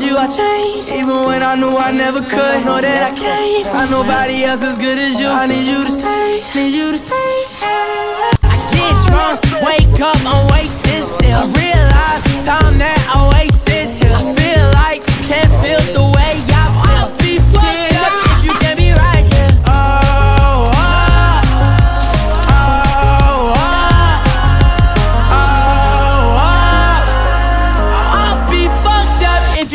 told you I changed, even when I knew I never could. Know that I can't find nobody else as good as you. I need you to stay, need you to stay.